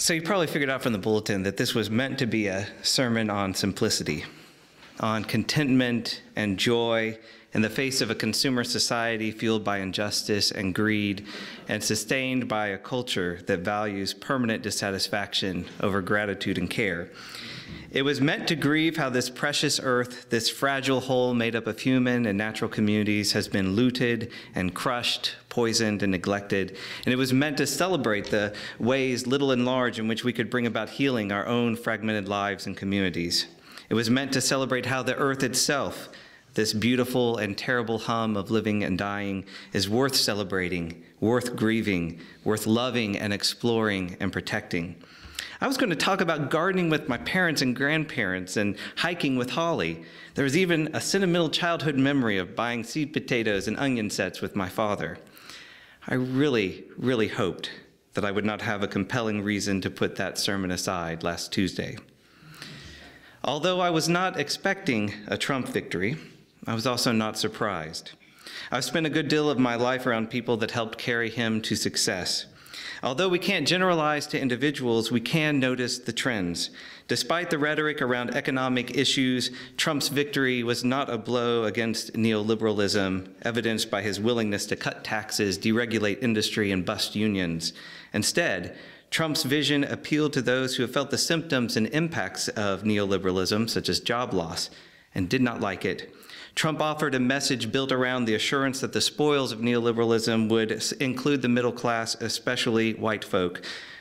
So you probably figured out from the bulletin that this was meant to be a sermon on simplicity, on contentment and joy in the face of a consumer society fueled by injustice and greed and sustained by a culture that values permanent dissatisfaction over gratitude and care. It was meant to grieve how this precious earth, this fragile whole made up of human and natural communities, has been looted and crushed, poisoned, and neglected. And it was meant to celebrate the ways, little and large, in which we could bring about healing our own fragmented lives and communities. It was meant to celebrate how the earth itself, this beautiful and terrible hum of living and dying, is worth celebrating, worth grieving, worth loving and exploring and protecting. I was going to talk about gardening with my parents and grandparents and hiking with Holly. There was even a sentimental childhood memory of buying seed potatoes and onion sets with my father. I really, really hoped that I would not have a compelling reason to put that sermon aside last Tuesday. Although I was not expecting a Trump victory, I was also not surprised. I've spent a good deal of my life around people that helped carry him to success. Although we can't generalize to individuals, we can notice the trends. Despite the rhetoric around economic issues, Trump's victory was not a blow against neoliberalism, evidenced by his willingness to cut taxes, deregulate industry, and bust unions. Instead, Trump's vision appealed to those who have felt the symptoms and impacts of neoliberalism, such as job loss, and did not like it. Trump offered a message built around the assurance that the spoils of neoliberalism would include the middle class, especially white folk,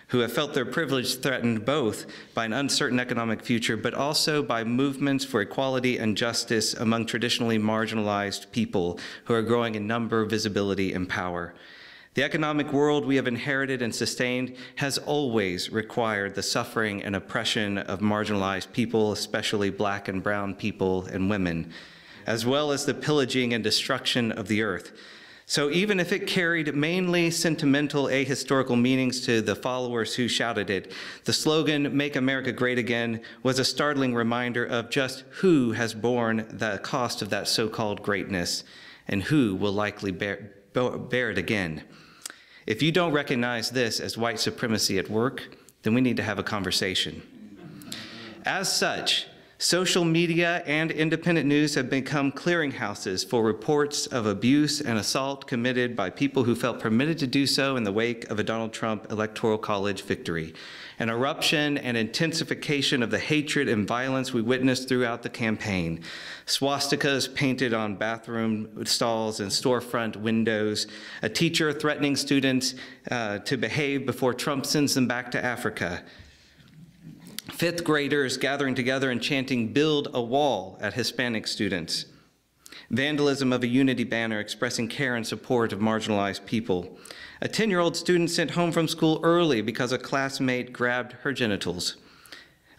who have felt their privilege threatened both by an uncertain economic future, but also by movements for equality and justice among traditionally marginalized people who are growing in number, visibility, and power. The economic world we have inherited and sustained has always required the suffering and oppression of marginalized people, especially black and brown people and women as well as the pillaging and destruction of the earth. So even if it carried mainly sentimental ahistorical meanings to the followers who shouted it, the slogan, Make America Great Again, was a startling reminder of just who has borne the cost of that so-called greatness and who will likely bear, bear it again. If you don't recognize this as white supremacy at work, then we need to have a conversation. As such, Social media and independent news have become clearinghouses for reports of abuse and assault committed by people who felt permitted to do so in the wake of a Donald Trump Electoral College victory. An eruption and intensification of the hatred and violence we witnessed throughout the campaign. Swastikas painted on bathroom stalls and storefront windows. A teacher threatening students uh, to behave before Trump sends them back to Africa fifth graders gathering together and chanting, Build a Wall at Hispanic students. Vandalism of a unity banner expressing care and support of marginalized people. A 10 year old student sent home from school early because a classmate grabbed her genitals.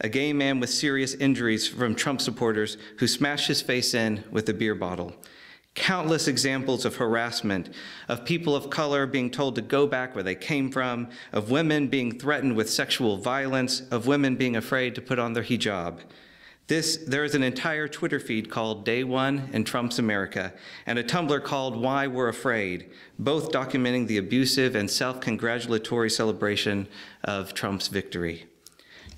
A gay man with serious injuries from Trump supporters who smashed his face in with a beer bottle countless examples of harassment, of people of color being told to go back where they came from, of women being threatened with sexual violence, of women being afraid to put on their hijab. This, there is an entire Twitter feed called Day One in Trump's America, and a Tumblr called Why We're Afraid, both documenting the abusive and self-congratulatory celebration of Trump's victory.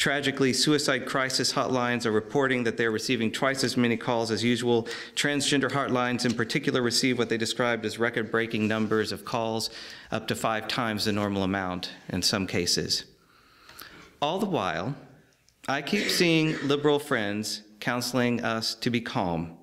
Tragically, suicide crisis hotlines are reporting that they're receiving twice as many calls as usual. Transgender hotlines in particular receive what they described as record-breaking numbers of calls, up to five times the normal amount in some cases. All the while, I keep seeing liberal friends counseling us to be calm,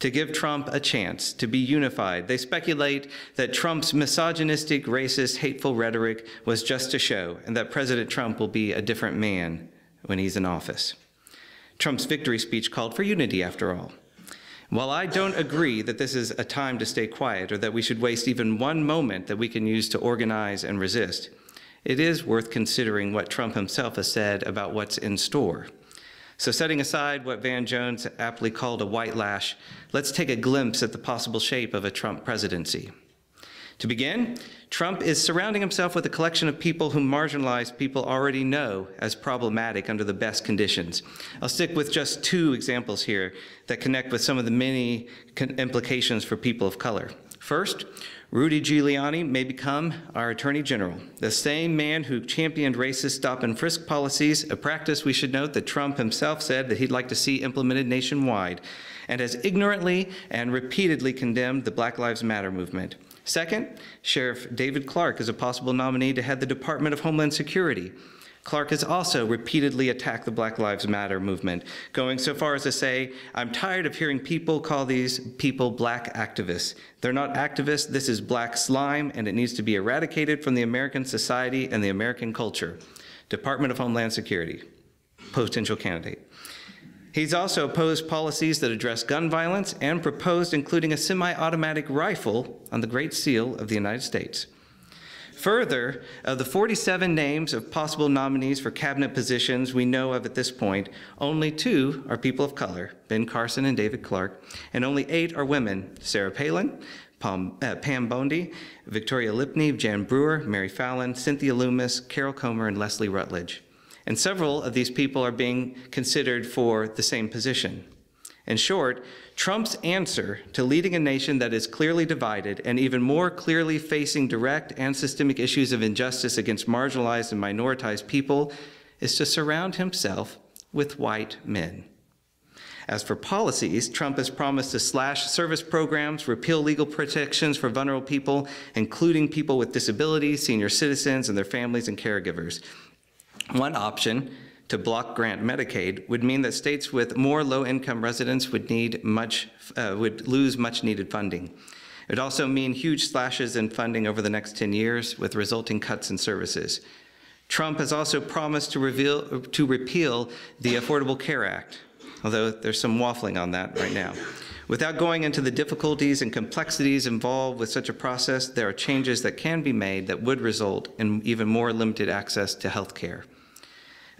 to give Trump a chance to be unified. They speculate that Trump's misogynistic, racist, hateful rhetoric was just a show and that President Trump will be a different man when he's in office. Trump's victory speech called for unity, after all. While I don't agree that this is a time to stay quiet or that we should waste even one moment that we can use to organize and resist, it is worth considering what Trump himself has said about what's in store. So setting aside what Van Jones aptly called a white lash, let's take a glimpse at the possible shape of a Trump presidency. To begin, Trump is surrounding himself with a collection of people whom marginalized people already know as problematic under the best conditions. I'll stick with just two examples here that connect with some of the many implications for people of color. First, Rudy Giuliani may become our Attorney General, the same man who championed racist stop and frisk policies, a practice we should note that Trump himself said that he'd like to see implemented nationwide, and has ignorantly and repeatedly condemned the Black Lives Matter movement. Second, Sheriff David Clarke is a possible nominee to head the Department of Homeland Security. Clarke has also repeatedly attacked the Black Lives Matter movement, going so far as to say, I'm tired of hearing people call these people black activists. They're not activists, this is black slime, and it needs to be eradicated from the American society and the American culture. Department of Homeland Security, potential candidate. He's also opposed policies that address gun violence and proposed including a semi automatic rifle on the Great Seal of the United States. Further, of the 47 names of possible nominees for cabinet positions we know of at this point, only two are people of color, Ben Carson and David Clarke, and only eight are women, Sarah Palin, Pam, uh, Pam Bondi, Victoria Lipnic, Jan Brewer, Mary Fallin, Cynthia Lummis, Carol Comer, and Leslie Rutledge. And several of these people are being considered for the same position. In short, Trump's answer to leading a nation that is clearly divided and even more clearly facing direct and systemic issues of injustice against marginalized and minoritized people is to surround himself with white men. As for policies, Trump has promised to slash service programs, repeal legal protections for vulnerable people, including people with disabilities, senior citizens, and their families and caregivers. One option to block grant Medicaid would mean that states with more low-income residents would need much, uh, would lose much needed funding. It would also mean huge slashes in funding over the next 10 years with resulting cuts in services. Trump has also promised to, reveal, to repeal the Affordable Care Act, although there's some waffling on that right now. Without going into the difficulties and complexities involved with such a process, there are changes that can be made that would result in even more limited access to health care.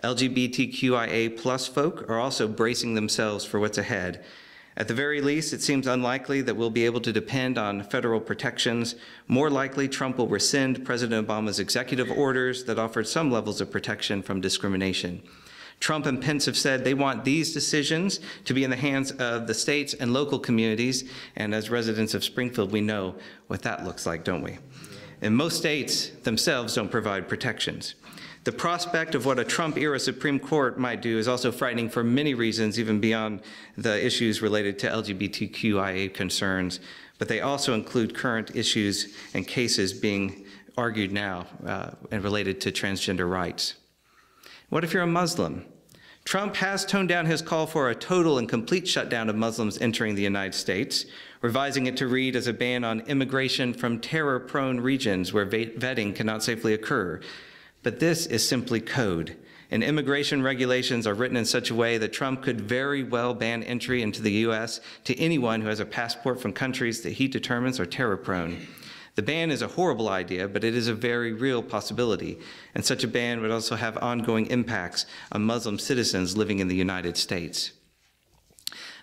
LGBTQIA plus folk are also bracing themselves for what's ahead. At the very least, it seems unlikely that we'll be able to depend on federal protections. More likely, Trump will rescind President Obama's executive orders that offered some levels of protection from discrimination. Trump and Pence have said they want these decisions to be in the hands of the states and local communities. And as residents of Springfield, we know what that looks like, don't we? And most states themselves don't provide protections. The prospect of what a Trump era Supreme Court might do is also frightening for many reasons, even beyond the issues related to LGBTQIA concerns, but they also include current issues and cases being argued now uh, and related to transgender rights. What if you're a Muslim? Trump has toned down his call for a total and complete shutdown of Muslims entering the United States, revising it to read as a ban on immigration from terror prone regions where vetting cannot safely occur, but this is simply code, and immigration regulations are written in such a way that Trump could very well ban entry into the U.S. to anyone who has a passport from countries that he determines are terror prone. The ban is a horrible idea, but it is a very real possibility, and such a ban would also have ongoing impacts on Muslim citizens living in the United States.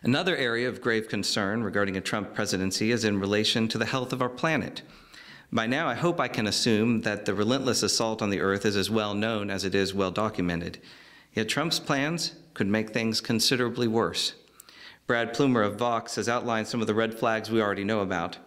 Another area of grave concern regarding a Trump presidency is in relation to the health of our planet. By now, I hope I can assume that the relentless assault on the earth is as well known as it is well documented. Yet Trump's plans could make things considerably worse. Brad Plumer of Vox has outlined some of the red flags we already know about.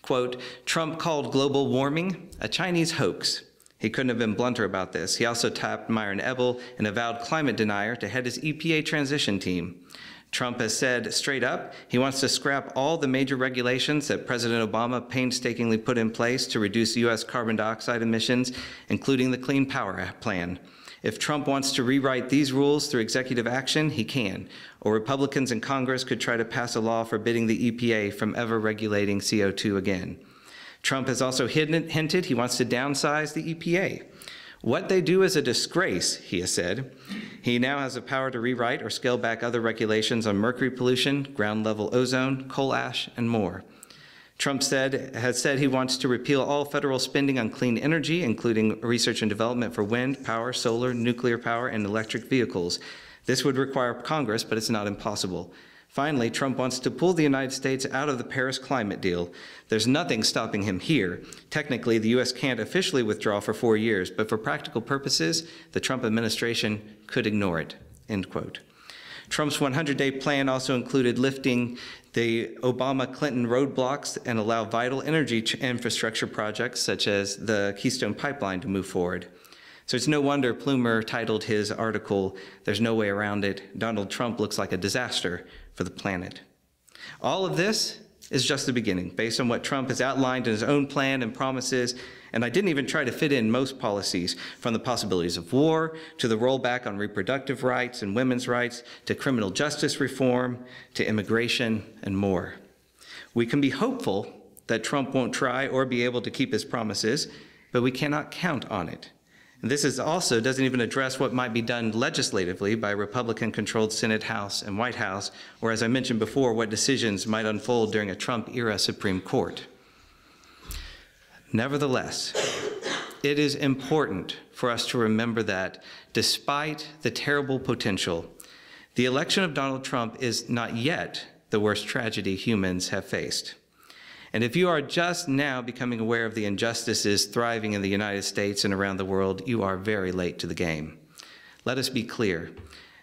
Quote, Trump called global warming a Chinese hoax. He couldn't have been blunter about this. He also tapped Myron Ebell, an avowed climate denier, to head his EPA transition team. Trump has said straight up he wants to scrap all the major regulations that President Obama painstakingly put in place to reduce U.S. carbon dioxide emissions, including the Clean Power Plan. If Trump wants to rewrite these rules through executive action, he can. Or Republicans in Congress could try to pass a law forbidding the EPA from ever regulating CO2 again. Trump has also hinted he wants to downsize the EPA. What they do is a disgrace, he has said. He now has the power to rewrite or scale back other regulations on mercury pollution, ground level ozone, coal ash, and more. Trump said, has said he wants to repeal all federal spending on clean energy, including research and development for wind, power, solar, nuclear power, and electric vehicles. This would require Congress, but it's not impossible. Finally, Trump wants to pull the United States out of the Paris climate deal. There's nothing stopping him here. Technically, the U.S. can't officially withdraw for four years, but for practical purposes, the Trump administration could ignore it. End quote. Trump's 100 day plan also included lifting the Obama Clinton roadblocks and allow vital energy infrastructure projects such as the Keystone Pipeline to move forward. So it's no wonder Plumer titled his article, There's No Way Around It Donald Trump Looks Like a Disaster for the Planet. All of this is just the beginning, based on what Trump has outlined in his own plan and promises. And I didn't even try to fit in most policies, from the possibilities of war to the rollback on reproductive rights and women's rights to criminal justice reform to immigration and more. We can be hopeful that Trump won't try or be able to keep his promises, but we cannot count on it. This is also doesn't even address what might be done legislatively by Republican controlled Senate, House, and White House, or as I mentioned before, what decisions might unfold during a Trump era Supreme Court. Nevertheless, it is important for us to remember that despite the terrible potential, the election of Donald Trump is not yet the worst tragedy humans have faced. And if you are just now becoming aware of the injustices thriving in the United States and around the world, you are very late to the game. Let us be clear.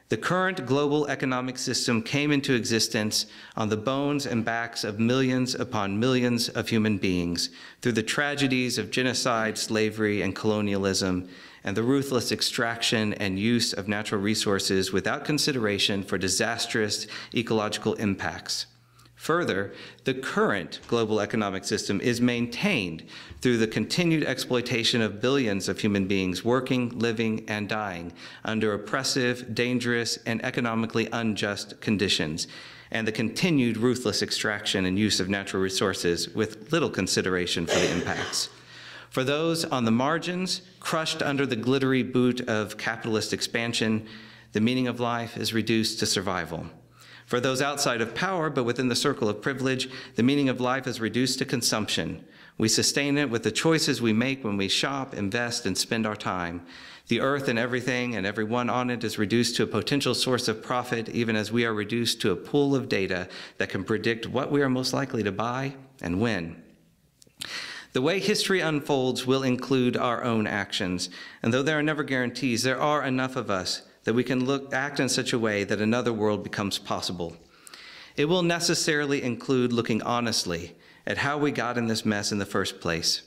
The current global economic system came into existence on the bones and backs of millions upon millions of human beings through the tragedies of genocide, slavery, and colonialism, and the ruthless extraction and use of natural resources without consideration for disastrous ecological impacts. Further, the current global economic system is maintained through the continued exploitation of billions of human beings working, living, and dying under oppressive, dangerous, and economically unjust conditions, and the continued ruthless extraction and use of natural resources with little consideration for the impacts. For those on the margins, crushed under the glittery boot of capitalist expansion, the meaning of life is reduced to survival. For those outside of power, but within the circle of privilege, the meaning of life is reduced to consumption. We sustain it with the choices we make when we shop, invest, and spend our time. The earth and everything and everyone on it is reduced to a potential source of profit, even as we are reduced to a pool of data that can predict what we are most likely to buy and when. The way history unfolds will include our own actions, and though there are never guarantees, there are enough of us that we can look, act in such a way that another world becomes possible. It will necessarily include looking honestly at how we got in this mess in the first place.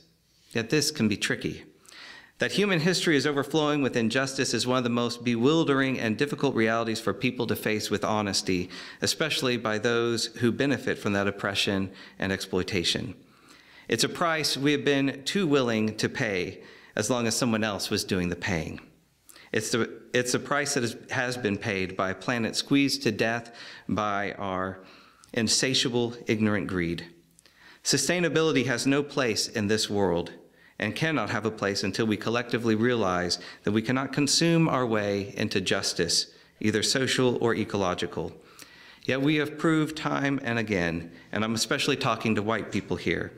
Yet this can be tricky. That human history is overflowing with injustice is one of the most bewildering and difficult realities for people to face with honesty, especially by those who benefit from that oppression and exploitation. It's a price we have been too willing to pay as long as someone else was doing the paying. It's, the, it's a price that has been paid by a planet squeezed to death by our insatiable, ignorant greed. Sustainability has no place in this world and cannot have a place until we collectively realize that we cannot consume our way into justice, either social or ecological. Yet we have proved time and again, and I'm especially talking to white people here,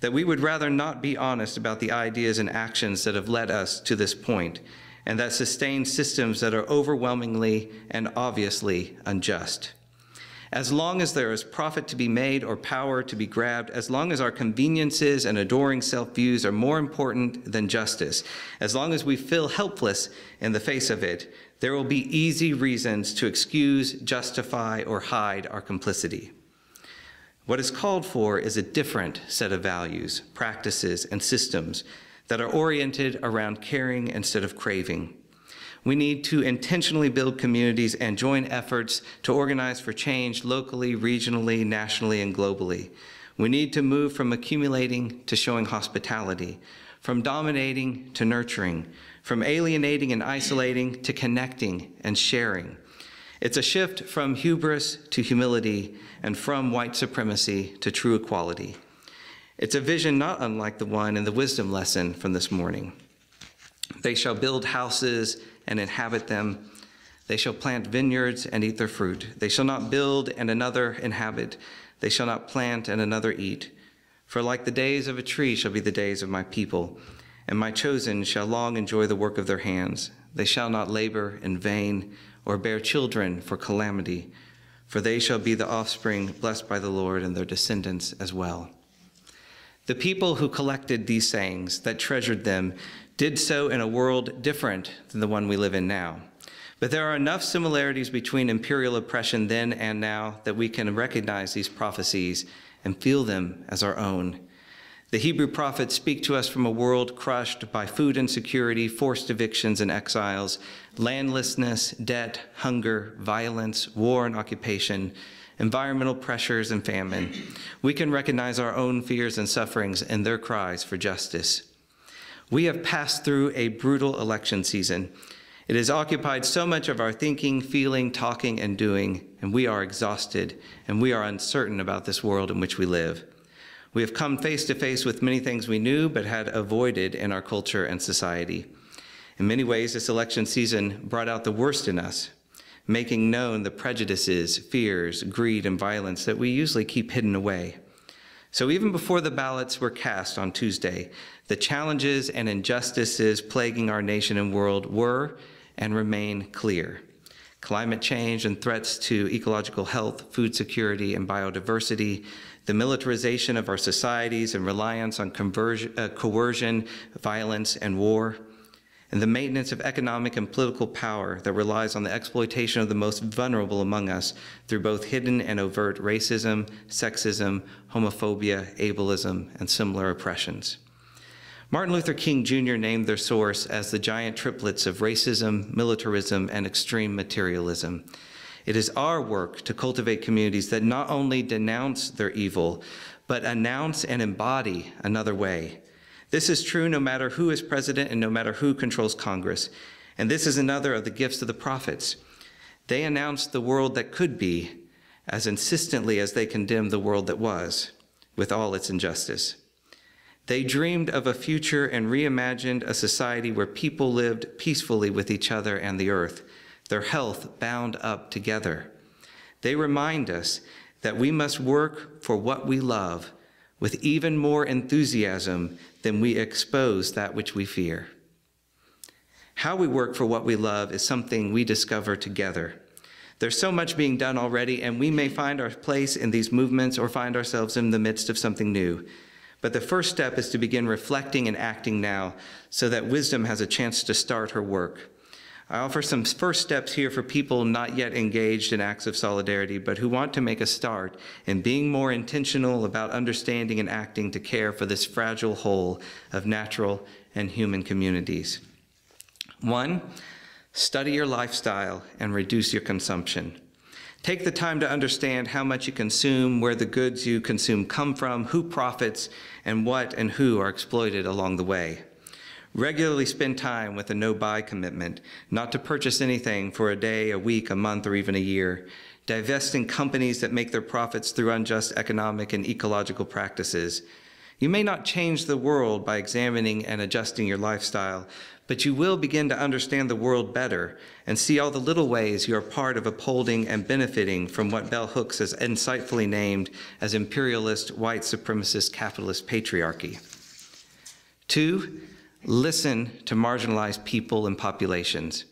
that we would rather not be honest about the ideas and actions that have led us to this point and that sustain systems that are overwhelmingly and obviously unjust. As long as there is profit to be made or power to be grabbed, as long as our conveniences and adoring self views are more important than justice, as long as we feel helpless in the face of it, there will be easy reasons to excuse, justify, or hide our complicity. What is called for is a different set of values, practices, and systems that are oriented around caring instead of craving. We need to intentionally build communities and join efforts to organize for change locally, regionally, nationally, and globally. We need to move from accumulating to showing hospitality, from dominating to nurturing, from alienating and isolating to connecting and sharing. It's a shift from hubris to humility and from white supremacy to true equality. It's a vision not unlike the one in the wisdom lesson from this morning. They shall build houses and inhabit them. They shall plant vineyards and eat their fruit. They shall not build and another inhabit. They shall not plant and another eat. For like the days of a tree shall be the days of my people, and my chosen shall long enjoy the work of their hands. They shall not labor in vain or bear children for calamity, for they shall be the offspring blessed by the Lord and their descendants as well. The people who collected these sayings, that treasured them, did so in a world different than the one we live in now. But there are enough similarities between imperial oppression then and now that we can recognize these prophecies and feel them as our own. The Hebrew prophets speak to us from a world crushed by food insecurity, forced evictions and exiles, landlessness, debt, hunger, violence, war and occupation, environmental pressures and famine. We can recognize our own fears and sufferings and their cries for justice. We have passed through a brutal election season. It has occupied so much of our thinking, feeling, talking, and doing, and we are exhausted, and we are uncertain about this world in which we live. We have come face to face with many things we knew but had avoided in our culture and society. In many ways, this election season brought out the worst in us, making known the prejudices, fears, greed, and violence that we usually keep hidden away. So even before the ballots were cast on Tuesday, the challenges and injustices plaguing our nation and world were and remain clear. Climate change and threats to ecological health, food security, and biodiversity, the militarization of our societies and reliance on uh, coercion, violence, and war, and the maintenance of economic and political power that relies on the exploitation of the most vulnerable among us through both hidden and overt racism, sexism, homophobia, ableism, and similar oppressions. Martin Luther King Jr. named their source as the giant triplets of racism, militarism, and extreme materialism. It is our work to cultivate communities that not only denounce their evil, but announce and embody another way. This is true no matter who is president and no matter who controls Congress. And this is another of the gifts of the prophets. They announced the world that could be as insistently as they condemned the world that was, with all its injustice. They dreamed of a future and reimagined a society where people lived peacefully with each other and the earth, their health bound up together. They remind us that we must work for what we love with even more enthusiasm than we expose that which we fear. How we work for what we love is something we discover together. There's so much being done already, and we may find our place in these movements or find ourselves in the midst of something new. But the first step is to begin reflecting and acting now so that wisdom has a chance to start her work. I offer some first steps here for people not yet engaged in acts of solidarity, but who want to make a start in being more intentional about understanding and acting to care for this fragile whole of natural and human communities. One, study your lifestyle and reduce your consumption. Take the time to understand how much you consume, where the goods you consume come from, who profits, and what and who are exploited along the way. Regularly spend time with a no buy commitment, not to purchase anything for a day, a week, a month, or even a year. Divest in companies that make their profits through unjust economic and ecological practices. You may not change the world by examining and adjusting your lifestyle, but you will begin to understand the world better and see all the little ways you are part of upholding and benefiting from what Bell Hooks has insightfully named as imperialist, white supremacist, capitalist patriarchy. Two, listen to marginalized people and populations.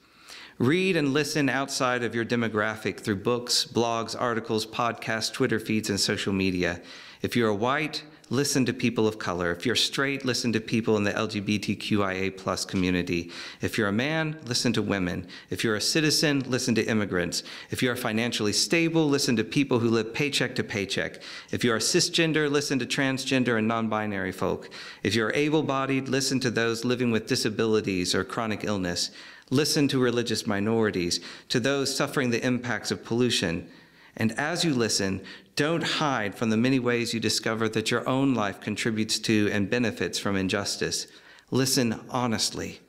Read and listen outside of your demographic through books, blogs, articles, podcasts, Twitter feeds, and social media. If you're white, listen to people of color. If you're straight, listen to people in the LGBTQIA plus community. If you're a man, listen to women. If you're a citizen, listen to immigrants. If you're financially stable, listen to people who live paycheck to paycheck. If you're a cisgender, listen to transgender and non-binary folk. If you're able-bodied, listen to those living with disabilities or chronic illness. Listen to religious minorities, to those suffering the impacts of pollution. And as you listen, don't hide from the many ways you discover that your own life contributes to and benefits from injustice. Listen honestly.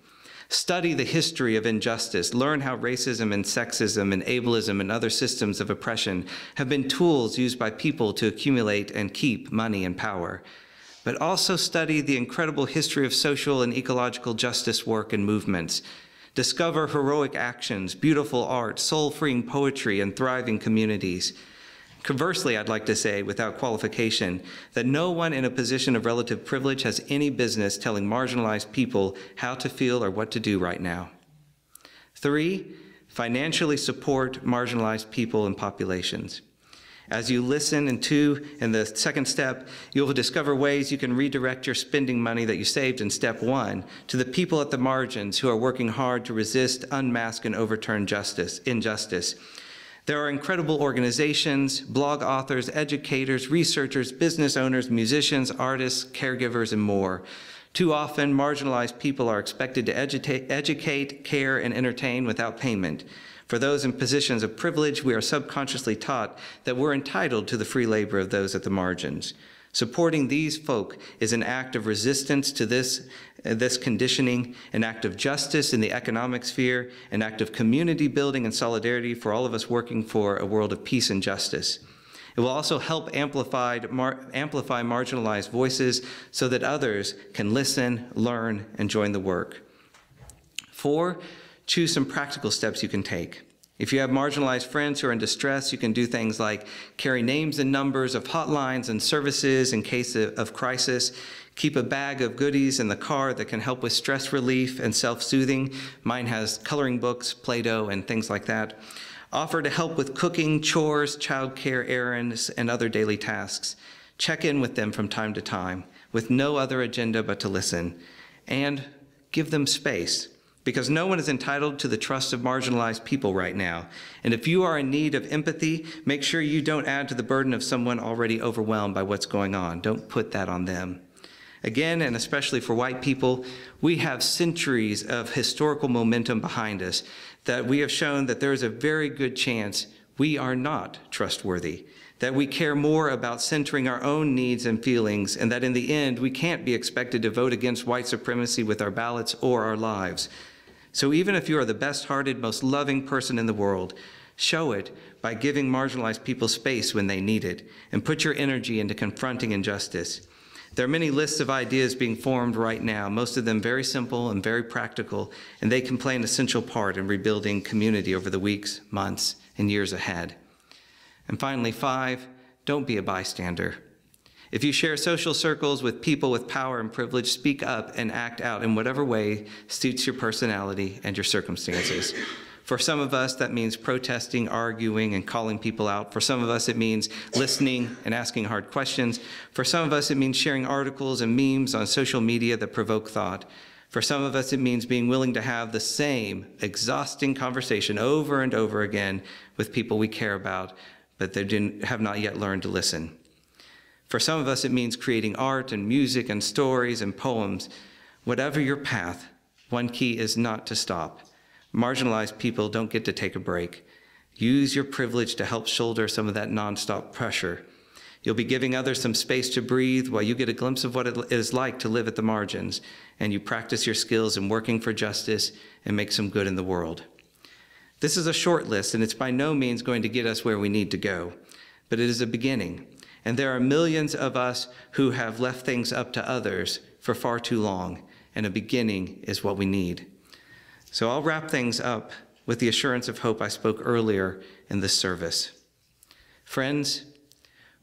Study the history of injustice. Learn how racism and sexism and ableism and other systems of oppression have been tools used by people to accumulate and keep money and power. But also study the incredible history of social and ecological justice work and movements. Discover heroic actions, beautiful art, soul-freeing poetry, and thriving communities. Conversely, I'd like to say, without qualification, that no one in a position of relative privilege has any business telling marginalized people how to feel or what to do right now. Three, financially support marginalized people and populations. As you listen, and two, in the second step, you will discover ways you can redirect your spending money that you saved in step one to the people at the margins who are working hard to resist, unmask, and overturn justice, injustice. There are incredible organizations, blog authors, educators, researchers, business owners, musicians, artists, caregivers, and more. Too often, marginalized people are expected to educate, care, and entertain without payment. For those in positions of privilege, we are subconsciously taught that we're entitled to the free labor of those at the margins. Supporting these folk is an act of resistance to this, uh, this conditioning, an act of justice in the economic sphere, an act of community building and solidarity for all of us working for a world of peace and justice. It will also help amplify, mar, amplify marginalized voices so that others can listen, learn, and join the work. Four, choose some practical steps you can take. If you have marginalized friends who are in distress, you can do things like carry names and numbers of hotlines and services in case of crisis, keep a bag of goodies in the car that can help with stress relief and self-soothing. Mine has coloring books, Play-Doh, and things like that. Offer to help with cooking, chores, childcare errands, and other daily tasks. Check in with them from time to time with no other agenda but to listen. And give them space because no one is entitled to the trust of marginalized people right now. And if you are in need of empathy, make sure you don't add to the burden of someone already overwhelmed by what's going on. Don't put that on them. Again, and especially for white people, we have centuries of historical momentum behind us that we have shown that there is a very good chance we are not trustworthy that we care more about centering our own needs and feelings, and that in the end, we can't be expected to vote against white supremacy with our ballots or our lives. So even if you are the best hearted, most loving person in the world, show it by giving marginalized people space when they need it, and put your energy into confronting injustice. There are many lists of ideas being formed right now, most of them very simple and very practical, and they can play an essential part in rebuilding community over the weeks, months, and years ahead. And finally, five, don't be a bystander. If you share social circles with people with power and privilege, speak up and act out in whatever way suits your personality and your circumstances. For some of us, that means protesting, arguing, and calling people out. For some of us, it means listening and asking hard questions. For some of us, it means sharing articles and memes on social media that provoke thought. For some of us, it means being willing to have the same exhausting conversation over and over again with people we care about, but they have not yet learned to listen. For some of us, it means creating art and music and stories and poems. Whatever your path, one key is not to stop. Marginalized people don't get to take a break. Use your privilege to help shoulder some of that nonstop pressure. You'll be giving others some space to breathe while you get a glimpse of what it is like to live at the margins, and you practice your skills in working for justice and make some good in the world. This is a short list, and it's by no means going to get us where we need to go, but it is a beginning. And there are millions of us who have left things up to others for far too long, and a beginning is what we need. So I'll wrap things up with the assurance of hope I spoke earlier in this service. Friends,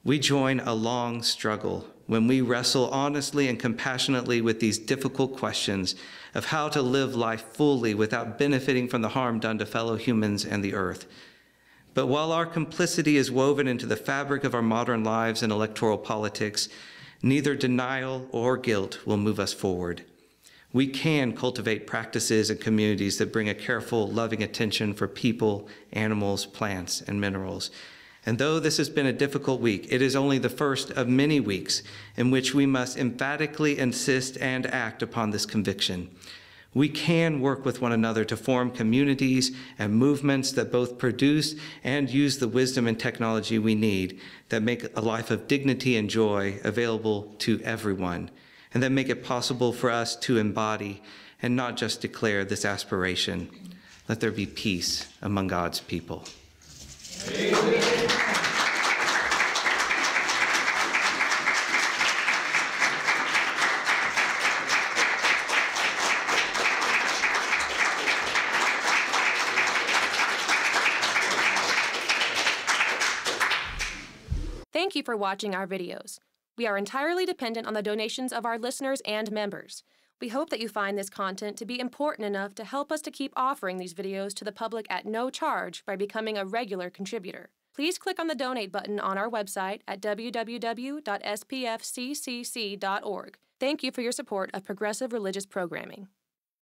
we join a long struggle when we wrestle honestly and compassionately with these difficult questions of how to live life fully without benefiting from the harm done to fellow humans and the earth. But while our complicity is woven into the fabric of our modern lives and electoral politics, neither denial or guilt will move us forward. We can cultivate practices and communities that bring a careful, loving attention for people, animals, plants, and minerals. And though this has been a difficult week, it is only the first of many weeks in which we must emphatically insist and act upon this conviction. We can work with one another to form communities and movements that both produce and use the wisdom and technology we need that make a life of dignity and joy available to everyone, and that make it possible for us to embody and not just declare this aspiration. Let there be peace among God's people. Amen. Thank you for watching our videos. We are entirely dependent on the donations of our listeners and members. We hope that you find this content to be important enough to help us to keep offering these videos to the public at no charge by becoming a regular contributor. please click on the donate button on our website at www.spfccc.org. Thank you for your support of progressive religious programming.